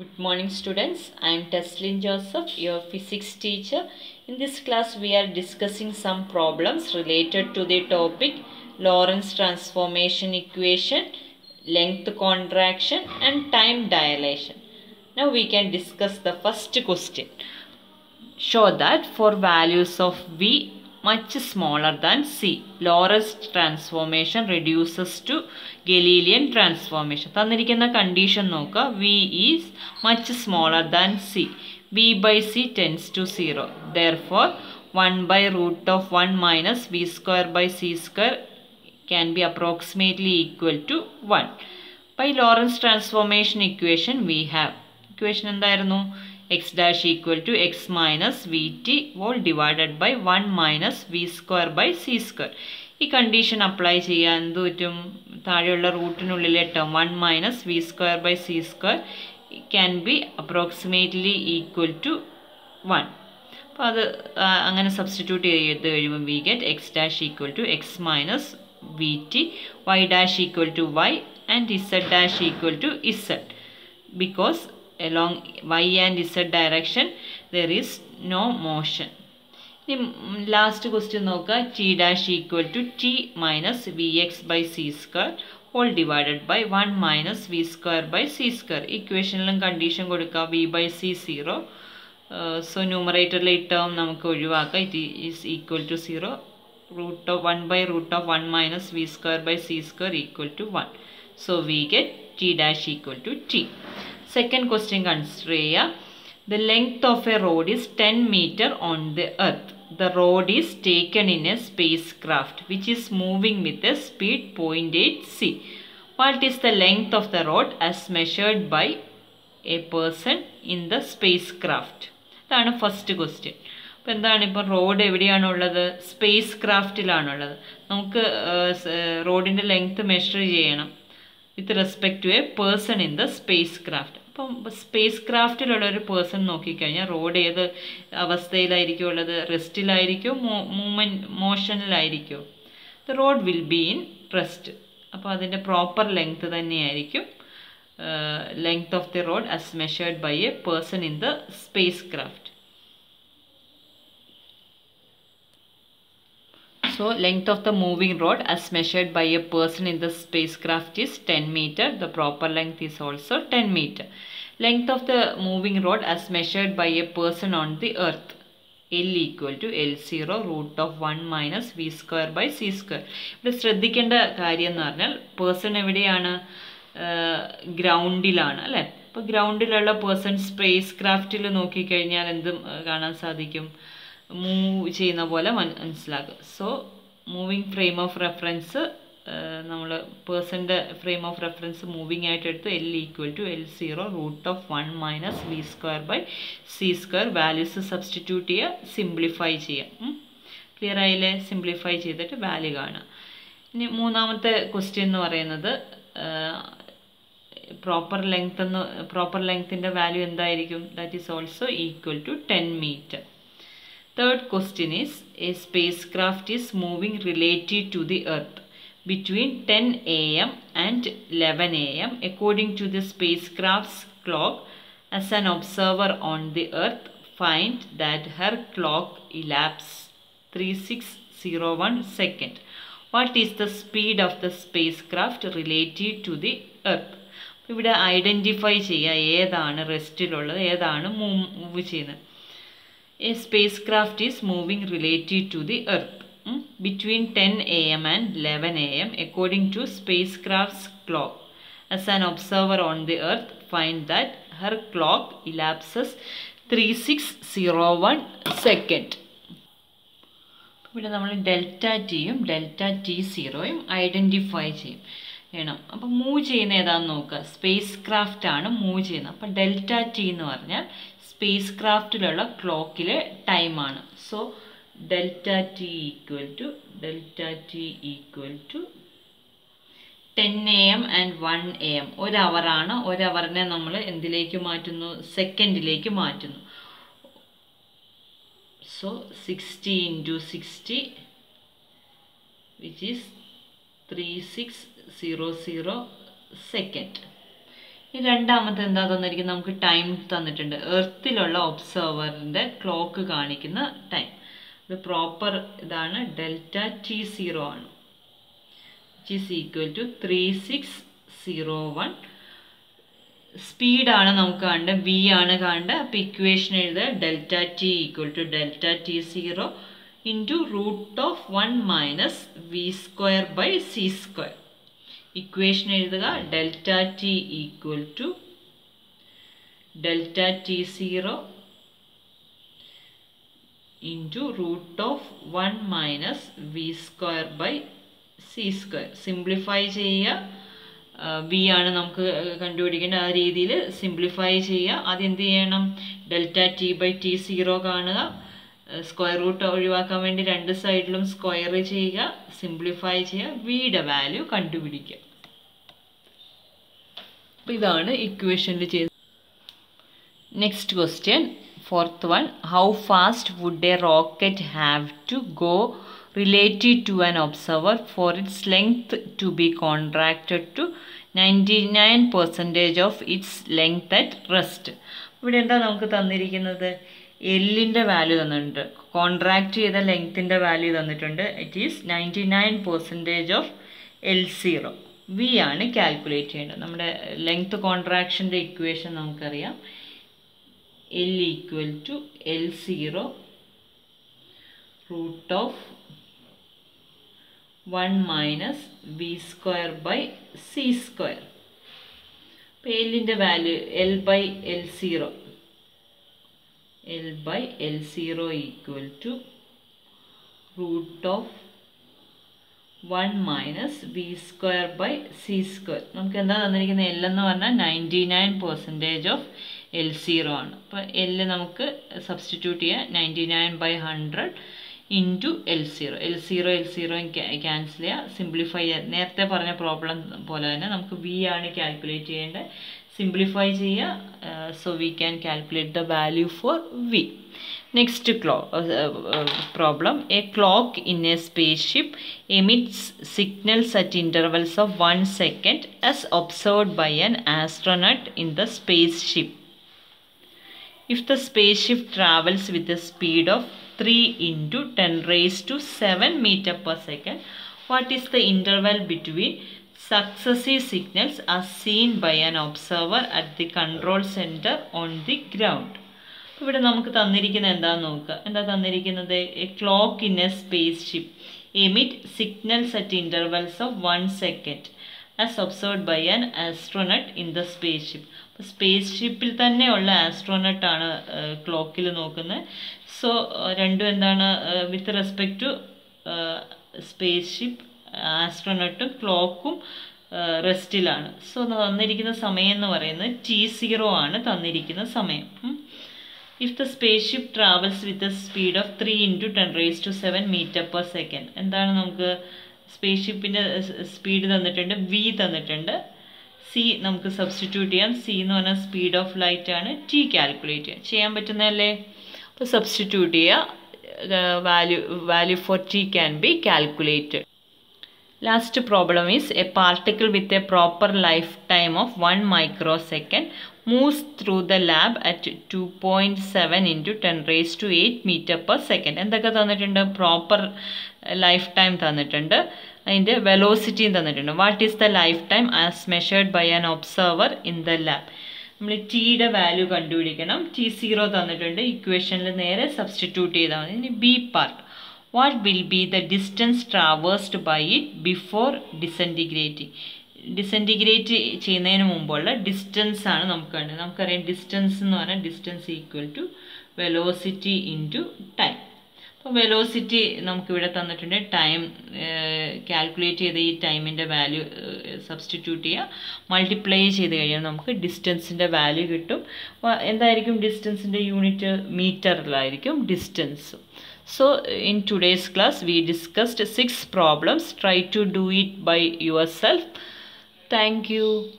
Good morning students. I am Teslin Joseph, your physics teacher. In this class we are discussing some problems related to the topic Lorentz transformation equation, length contraction and time dilation. Now we can discuss the first question. Show that for values of V much smaller than C, Lorentz transformation reduces to Galilean transformation. തന്നിരിക്കുന്ന condition നോക്കുക. Is much smaller than C V by C tends to zero therefore one by root of one minus V square by C square can be approximately equal to one by Lorentz transformation equation we have equation എന്തായിരുന്നു? X dash equal to X minus V T whole divided by one minus V square by C square ഈ condition apply ചെയ്യാൻ എന്ത് പറ്റും? താഴെയുള്ള റൂട്ടിനുള്ളിലെ term one minus V square by C square can be approximately equal to one അപ്പോൾ അത് അങ്ങനെ substitute ചെയ്ത് കഴിയുമ്പോൾ we get X dash equal to X minus V T Y dash equal to Y and Z dash equal to Z because along y and z direction there is no motion. ഇനി last question നോക്കുക. T dash equal to T minus V X by C square whole divided by one minus V square by C square ഇക്വേഷനിലും condition കൊടുക്കുക. V by C zero so ന്യൂമറേറ്ററിലെ ഈ term നമുക്ക് ഒഴിവാക്കാം. It is equal to zero root of one by root of one minus V square by C square equal to one so we get T dash equal to T second question consider ചെയ്യുക. The length of a road is ten metre on the earth the road is taken in a spacecraft which is moving with a speed point eight c what is the length of the road as measured by a person in the spacecraft ഇതാണ് first question അപ്പോൾ എന്താണ് ഇപ്പോൾ road എവിടെയാണുള്ളത്? Space ക്രാഫ്റ്റിലാണുള്ളത് നമുക്ക് റോഡിന്റെ length measure ചെയ്യണം. With respect to a person in the spacecraft അപ്പം space ക്രാഫ്റ്റിലുള്ള ഒരു പേഴ്സൺ നോക്കിക്കഴിഞ്ഞാൽ റോഡ് ഏത് അവസ്ഥയിലായിരിക്കും ഉള്ളത് റെസ്റ്റിലായിരിക്കും movement മോഷനിലായിരിക്കും the road will be in rest അപ്പോൾ അതിന്റെ പ്രോപ്പർ ലെങ്ത് തന്നെയായിരിക്കും. Length of the road as measured by a person in the spacecraft So length of the moving rod as measured by a person in the spacecraft is 10 meter. The proper length is also 10 meter. Length of the moving rod as measured by a person on the earth. L equal to L0 root of 1 minus V square by C square. ഇവിടെ ശ്രദ്ധിക്കേണ്ട കാര്യം എന്ന് പറഞ്ഞാൽ person എവിടെയാണ് ഗ്രൗണ്ടിലാണ് അല്ലേ അപ്പോൾ ഗ്രൗണ്ടിലുള്ള person space ക്രാഫ്റ്റിൽ നോക്കിക്കഴിഞ്ഞാൽ എന്തും കാണാൻ സാധിക്കും മൂവ് ചെയ്യുന്ന പോലെ മനസ്സിലാക്കുക. So moving frame of reference നമ്മൾ പേഴ്സന്റെ ഫ്രെയിം ഓഫ് റെഫറൻസ് മൂവിങ് ആയിട്ട് എടുത്ത് L equal to L zero root of one minus v square by c square values substitute ചെയ്യുക സിംപ്ലിഫൈ ചെയ്യുക. ക്ലിയർ ആയില്ലേ? സിംപ്ലിഫൈ ചെയ്തിട്ട് വാല്യൂ കാണുക. ഇനി മൂന്നാമത്തെ ക്വസ്റ്റ്യൻ എന്ന് പറയുന്നത് പ്രോപ്പർ ലെങ്ത് എന്ന് പ്രോപ്പർ ലെങ്ത്തിന്റെ വാല്യൂ എന്തായിരിക്കും? That is also equal to ten metre Third question is a spacecraft is moving relative to the earth between 10 am and 11 am according to the spacecraft's clock as an observer on the earth find that her clock elapses 3601 second what is the speed of the spacecraft relative to the earth ഇവിടെ identify ചെയ്യുക ഏതാണ് റെസ്റ്റിലുള്ളത് ഏതാണ് move ചെയ്യുന്നത് a spacecraft is moving relative to the earth mm, between 10 am and 11 am according to spacecraft's clock as an observer on the earth find that her clock elapses 3601 second ഇവിടെ നമ്മൾ delta ടിയും delta T സീറോയും identify ചെയ്യും വേണം അപ്പം move ചെയ്യുന്ന ഏതാണെന്ന് നോക്കുക space craft ആണ് മൂവ് ചെയ്യുന്നത് അപ്പം ഡെൽറ്റ ടി എന്ന് പറഞ്ഞാൽ സ്പേസ് ക്രാഫ്റ്റിലുള്ള ക്ലോക്കിലെ ടൈമാണ്. So delta t equal to delta t equal to ten A M and one A M ഒരവറാണ് ഒരവറിനെ നമ്മൾ എന്തിലേക്ക് മാറ്റുന്നു? സെക്കൻഡിലേക്ക് മാറ്റുന്നു. So sixty into sixty which is three six zero zero second ഇനി രണ്ടാമത്തെ എന്താ തന്നിരിക്കുന്നത് നമുക്ക് ടൈം തന്നിട്ടുണ്ട്. എർത്തിലുള്ള ഒബ്സർവറിന്റെ ക്ലോക്ക് കാണിക്കുന്ന ടൈം ഇത് പ്രോപ്പർ ഇതാണ്. ഡെൽറ്റ ടി സീറോ ആണ്. Is equal to three six zero one സ്പീഡാണ് നമുക്ക് കാണേണ്ടത്. വി ആണ് കാണേണ്ടത്. അപ്പോൾ ഇക്വേഷൻ എഴുതുക. Delta t equal to delta t zero into root of one minus v square by c square equation എഴുതുക delta t equal to delta t zero into root of one minus v square by c square simplify ചെയ്യുക. V ആണ് നമുക്ക് കണ്ടുപിടിക്കേണ്ട ആ രീതിയിൽ simplify ചെയ്യുക. അതെന്ത് ചെയ്യണം? Delta t by t zero കാണുക. സ്ക്വയർ റൂട്ട് ഒഴിവാക്കാൻ വേണ്ടി രണ്ട് സൈഡിലും സ്ക്വയർ ചെയ്യുക സിംപ്ലിഫൈ ചെയ്യുക വിയുടെ വാല്യൂ കണ്ടുപിടിക്കുക. അപ്പോൾ ഇതാണ് ഇക്വേഷനിൽ ചെയ്ത് next question fourth one how fast would a rocket have to go relative to an observer for its length to be contracted to ninety nine percentage of its length at rest ഇവിടെ എന്താ നമുക്ക് തന്നിരിക്കുന്നത്? എല്ലിന്റെ value തന്നിട്ടുണ്ട്. Contract ചെയ്ത ലെങ്ത്തിന്റെ value തന്നിട്ടുണ്ട്. It is ninety nine percentage of L zero v ആണ് കാൽക്കുലേറ്റ് ചെയ്യേണ്ടത്. നമ്മുടെ ലെങ്ത്ത് കോൺട്രാക്ഷന്റെ ഇക്വേഷൻ നമുക്കറിയാം. L equal to L zero root of one minus v square by c square അപ്പോൾ എല്ലിന്റെ value L by L zero L by L zero equal to root of one minus v square by c square നമുക്ക് എന്താ തന്നിരിക്കുന്നത്? L എന്ന് പറഞ്ഞാൽ ninety nine percentage of L zero ആണ്. അപ്പോൾ L നമുക്ക് സബ്സ്റ്റിറ്റ്യൂട്ട് ചെയ്യാം. Ninety nine by hundred into L zero L zero L zero cancel ചെയ്യുക സിംപ്ലിഫൈ ചെയ്യുക നേരത്തെ പറഞ്ഞ പ്രോബ്ലം പോലെ തന്നെ നമുക്ക് വി ആണ് കാൽക്കുലേറ്റ് ചെയ്യേണ്ടത്. സിംപ്ലിഫൈ ചെയ്യുക so we can calculate the value for we next claw problem a clock in a space ship emits signals at intervals of one second as observed by an astronaut in the space ship if the spaceship travels with a speed of 3 into 10 raised to 7 meter per second what is the interval between successive signals are seen by an observer at the control center on the ground. ഇവിടെ നമുക്ക് തന്നിരിക്കുന്ന എന്താന്ന് നോക്കുക? എന്താ തന്നിരിക്കുന്നത്? A clock in a space ship emit signals at intervals of one second as observed by an astronaut in the space ship അപ്പോൾ space ഷിപ്പിൽ തന്നെയുള്ള ആസ്ട്രോനട്ടാണ് ക്ലോക്കിൽ നോക്കുന്നത്. സോ രണ്ടും എന്താണ് with respect to space ship ആസ്ട്രോനട്ടും ക്ലോക്കും റെസ്റ്റിലാണ്. സോ തന്നിരിക്കുന്ന സമയം എന്ന് പറയുന്നത് ടി സീറോ ആണ് തന്നിരിക്കുന്ന സമയം. If the spaceship travels with a speed of three into ten raise to seven metre per second എന്താണ് നമുക്ക് സ്പേസ് ഷിപ്പിന്റെ സ്പീഡ് തന്നിട്ടുണ്ട്? വി തന്നിട്ടുണ്ട്. സി നമുക്ക് സബ്സ്റ്റിറ്റ്യൂട്ട് ചെയ്യാം. സി എന്ന് പറഞ്ഞാൽ സ്പീഡ് ഓഫ് ലൈറ്റ് ആണ്. ടി കാൽക്കുലേറ്റ് ചെയ്യാം. ചെയ്യാൻ പറ്റുന്നതല്ലേ? അപ്പോൾ സബ്സ്റ്റിറ്റ്യൂട്ട് ചെയ്യുക. Value value for t can be calculated last problem is a particle with a proper lifetime of one microsecond moves through the lab at two point seven into ten raise to eight metre per second എന്തൊക്കെ തന്നിട്ടുണ്ട്? Proper life time തന്നിട്ടുണ്ട്. അതിന്റെ വെലോസിറ്റിയും തന്നിട്ടുണ്ട്. What is the life time as measured by an observer in the lab നമ്മൾ ടീയുടെ value കണ്ടുപിടിക്കണം. T zero തന്നിട്ടുണ്ട്. ഇക്വേഷനിൽ നേരെ സബ്സ്റ്റിറ്റ്യൂട്ട് ചെയ്താൽ മതി. ഇനി B part what will be the distance traversed by it before disintegrating disintegrate ചെയ്യുന്നതിന് മുമ്പുള്ള ഡിസ്റ്റൻസ് ആണ് നമുക്ക് വേണ്ടത്. നമുക്കറിയാം ഡിസ്റ്റൻസ് എന്ന് പറഞ്ഞാൽ distance equal to velocity into time അപ്പോൾ വെലോസിറ്റി നമുക്കിവിടെ തന്നിട്ടുണ്ട്. ടൈം കാൽക്കുലേറ്റ് ചെയ്ത് ഈ ടൈമിന്റെ വാല്യൂ സബ്സ്റ്റിറ്റ്യൂട്ട് ചെയ്യുക. മൾട്ടിപ്ലൈ ചെയ്ത് കഴിയുമ്പോൾ നമുക്ക് ഡിസ്റ്റൻസിന്റെ വാല്യൂ കിട്ടും. എന്തായിരിക്കും? ഡിസ്റ്റൻസിന്റെ unit മീറ്ററിലായിരിക്കും distance So in today's class we discussed six problems. Try to do it by yourself. Thank you.